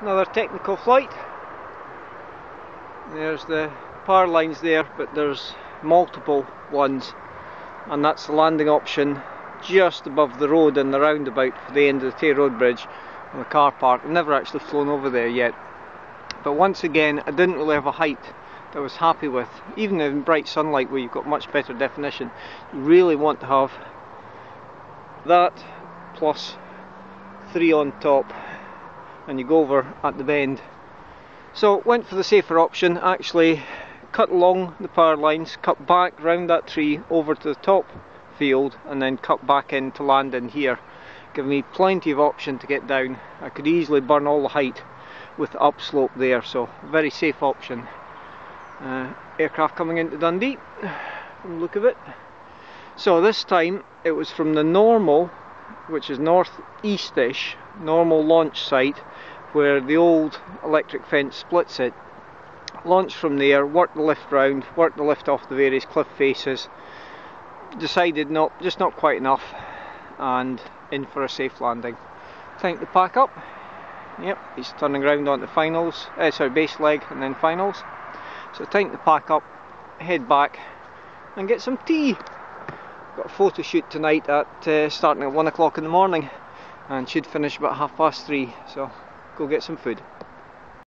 another technical flight. There's the power lines there, but there's multiple ones, and that's the landing option just above the road in the roundabout for the end of the Tay Road Bridge and the car park. I've never actually flown over there yet, but once again, I didn't really have a height that I was happy with. Even in bright sunlight where you've got much better definition, you really want to have that plus three on top and you go over at the bend. So went for the safer option, actually cut along the power lines, cut back round that tree over to the top field and then cut back in to land in here. Giving me plenty of option to get down. I could easily burn all the height with the upslope there, so very safe option. Uh, aircraft coming into Dundee, from look of it. So this time it was from the normal, which is north-eastish, normal launch site where the old electric fence splits it. Launched from there, worked the lift round, worked the lift off the various cliff faces, decided not, just not quite enough, and in for a safe landing. Time to pack up. Yep, he's turning around onto finals, uh, sorry, base leg and then finals. So time to pack up, head back, and get some tea. Got a photo shoot tonight at uh, starting at one o'clock in the morning, and should finish about half past three. So go get some food.